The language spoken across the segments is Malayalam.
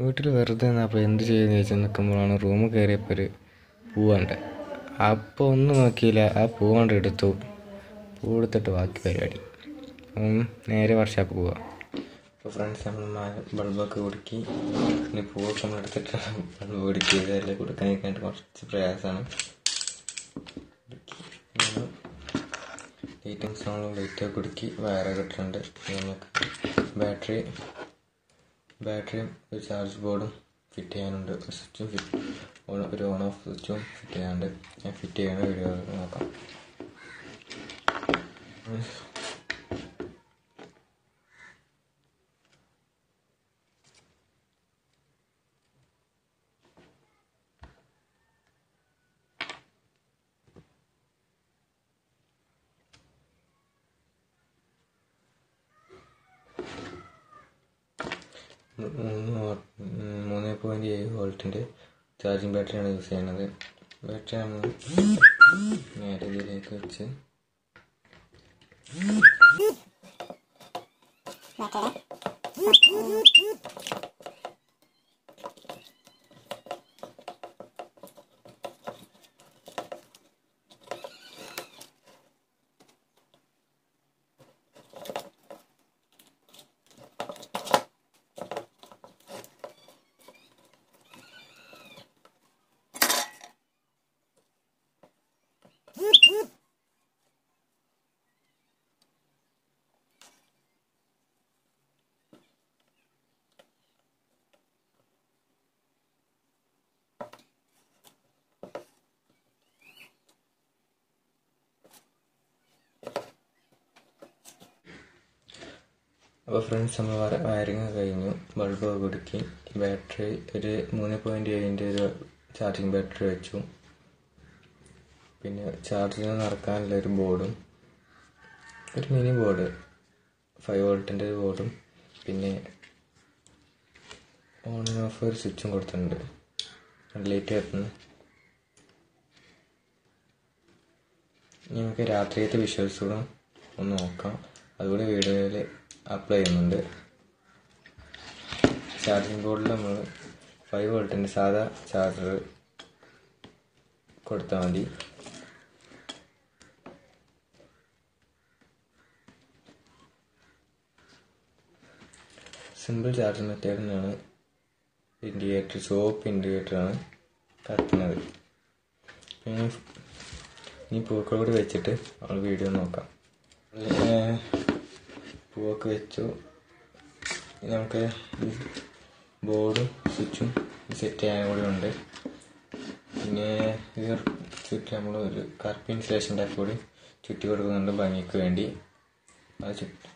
വീട്ടിൽ വെറുതെ നിന്നപ്പോൾ എന്ത് ചെയ്യുമെന്ന് ചോദിച്ച് നിൽക്കുമ്പോഴാണ് റൂമിൽ കയറിയപ്പോൾ ഒരു പൂവാണ്ട് അപ്പോൾ ഒന്നും നോക്കിയില്ല. ആ പൂ കൊണ്ട് എടുത്തു. പൂ എടുത്തിട്ട് ബാക്കി പരിപാടി. അപ്പം നേരെ വർഷാപ്പ് പോവാം. അപ്പോൾ ഫ്രണ്ട്സ് നമ്മൾ ബൾബൊക്കെ കൊടുക്കി പിന്നെ പൂവൊക്കെ നമ്മൾ എടുത്തിട്ട് ബൾബ് കൊടുക്കി അതിൽ കൊടുക്കാനൊക്കെ കുറച്ച് പ്രയാസമാണ് ലൈറ്റിംഗ് നമ്മൾ ലൈറ്റൊക്കെ കൊടുക്കി വയറൊക്കെ ഇട്ടിട്ടുണ്ട്. നമുക്ക് ബാറ്ററി ബാറ്ററിയും ഒരു ചാർജ് ബോർഡും ഫിറ്റ് ചെയ്യാനുണ്ട്. സ്വിച്ചും ഫിറ്റ് ഒരു ഓൺ ഓഫ് സ്വിച്ചും ഫിറ്റ് ചെയ്യാനുണ്ട്. ഞാൻ ഫിറ്റ് ചെയ്യുന്ന വീഡിയോ നോക്കാം. മൂന്ന് മൂന്ന് പോയിന്റ് ഏഴ് വോൾട്ടിന്റെ ചാർജിങ് ബാറ്ററിയാണ് യൂസ് ചെയ്യുന്നത്. ബാറ്ററി നമ്മൾ നേരെ വെച്ച് അപ്പോൾ ഫ്രണ്ട്സ് നമ്മൾ വയറിങ് കഴിഞ്ഞു. ബൾബ് കൊടുക്കി. ബാറ്ററി ഒരു മൂന്ന് പോയിന്റ് ഏഴിന്റെ ഒരു ചാർജിങ് ബാറ്ററി വെച്ചു. പിന്നെ ചാർജിങ് നടക്കാനുള്ള ഒരു ബോർഡും ഒരു മിനി ബോർഡ് ഫൈവ് വോൾട്ടിന്റെ ഒരു ബോർഡും പിന്നെ ഓൺ ആൻഡ് ഓഫ് ഒരു സ്വിച്ചും കൊടുത്തിട്ടുണ്ട്. ലൈറ്റ് കത്തുന്നു നമുക്ക് രാത്രിയത്തെ വിഷ്വൽസുകളും ഒന്ന് നോക്കാം. അതുകൂടി വീഡിയോയിൽ അപ്ലൈ ചെയ്യുന്നുണ്ട്. ചാർജിങ് ബോർഡിൽ നമ്മൾ ഫൈവ് വോൾട്ടിന്റെ സാധാ ചാർജർ കൊടുത്താൽ മതി. സിമ്പിൾ ചാർജർ മെത്തേഡിനാണ് ഇൻഡിക്കേറ്റർ സോപ്പ് ഇൻഡിക്കേറ്ററാണ് കത്തുന്നത്. ഇനി ഈ പൂക്കൾ കൂടി വെച്ചിട്ട് നമ്മൾ വീഡിയോ നോക്കാം. പൂവൊക്കെ വെച്ചു. നമുക്ക് ബോർഡും സ്വിച്ചും സെറ്റ് ചെയ്യാൻ കൂടി ഉണ്ട്. പിന്നെ ഇത് ചുറ്റി നമ്മൾ ഒരു കറുപ്പ് ഇൻസുലേഷൻ ടൈപ്പ് കൂടി ചുറ്റി കൊടുക്കുന്നുണ്ട് ഭംഗിക്ക് വേണ്ടി. അത് ചുറ്റി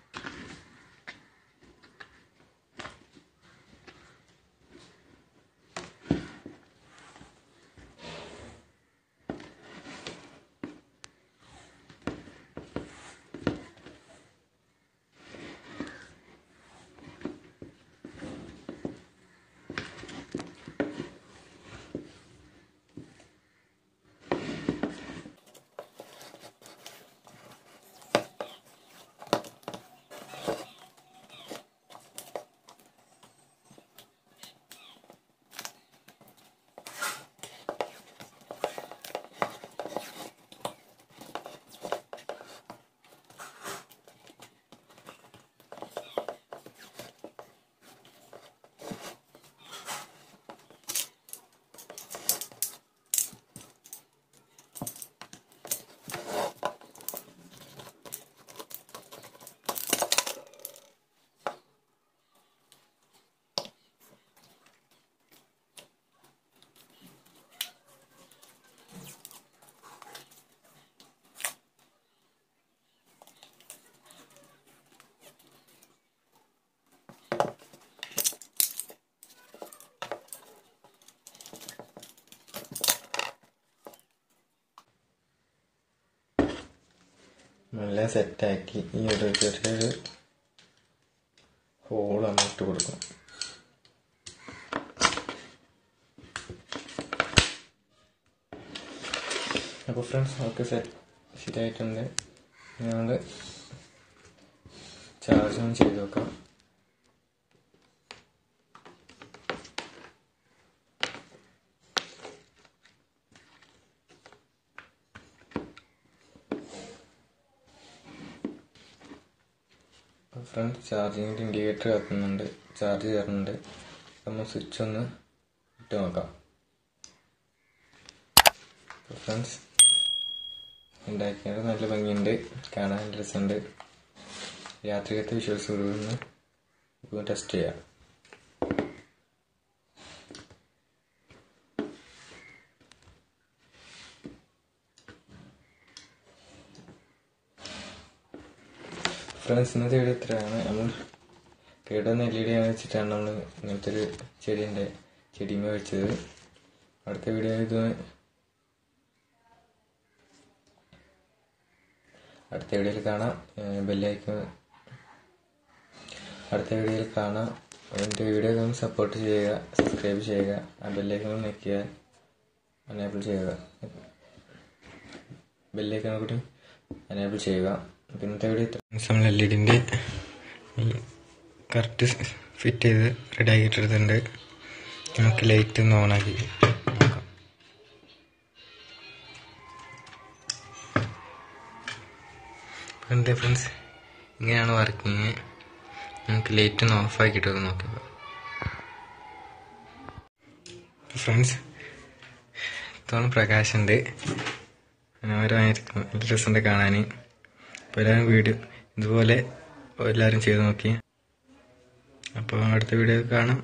നല്ല സെറ്റാക്കി ഈ ഒരു ചെറിയൊരു ഹോൾ നമ്മൾ ഇട്ട് കൊടുക്കണം. അപ്പോൾ ഫ്രണ്ട്സ് നമുക്ക് സെറ്റ് ശരിയായിട്ടുണ്ട് ഞങ്ങൾ ചാർജ് ഓൺ ചെയ്ത് നോക്കാം ഫ്രണ്ട് ചാർജിങ്ങിന്റെ ഇൻഡിക്കേറ്റർ കത്തുന്നുണ്ട്. ചാർജ് കയറുന്നുണ്ട് നമ്മൾ സ്വിച്ച് ഒന്ന് ഇട്ട് നോക്കാം. ഫ്രണ്ട്സ് ഉണ്ടാക്കിയത് നല്ല ഭംഗിയുണ്ട്. കാണാൻ രസമുണ്ട്. രാത്രികത്തെ വിഷ്വൽസ് ഇപ്പോൾ ടെസ്റ്റ് ചെയ്യാം. ഫ്രണ്ട്സ് ഇന്നത്തെ വീഡിയോ ഇത്രയാണ് നമ്മൾ കേടുവന്ന എൽ ഇ ഡി വെച്ചിട്ടാണ് നമ്മൾ ഇങ്ങനത്തെ ഒരു ചെടിന്റെ ചെടിമ വെച്ചത്. അടുത്ത വീഡിയോ ഇത് അടുത്ത വീഡിയോയിൽ കാണാം. ബെല്ലൈക്ക് അടുത്ത വീഡിയോയിൽ കാണാം. എന്റെ വീഡിയോ ഒന്ന് സപ്പോർട്ട് ചെയ്യുക സബ്സ്ക്രൈബ് ചെയ്യുക ആ ബെല്ലൈക്കൺ ഞെക്കുക അനേബിൾ ചെയ്യുക. ബെല്ലൈക്കൺ കൂടി അനേബിൾ ചെയ്യുക. പിന്നത്തെ വീഡിയോ നമ്മൾ എൽ ഇ ഡിന്റെ കറക്റ്റ് ഫിറ്റ് ചെയ്ത് റെഡി ആക്കിയിട്ടെടുത്തിട്ടുണ്ട് നമുക്ക് ലൈറ്റ് ഒന്ന് ഓണാക്കി നോക്കാം. എന്താ ഫ്രണ്ട്സ് ഇങ്ങനെയാണ് വർക്കിങ് നമുക്ക് ലൈറ്റ് ഒന്ന് ഓഫ് ആക്കിയിട്ട് നോക്കാം. ഫ്രണ്ട്സ് ഇത്തവണ പ്രകാശമുണ്ട് മനോഹരമായിരിക്കും. നല്ല രസമുണ്ട് കാണാൻ അപ്പോൾ വീഡിയോ ഇതുപോലെ എല്ലാവരും ചെയ്ത് നോക്കി. അപ്പോൾ അടുത്ത വീഡിയോ കാണാം.